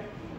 Yeah.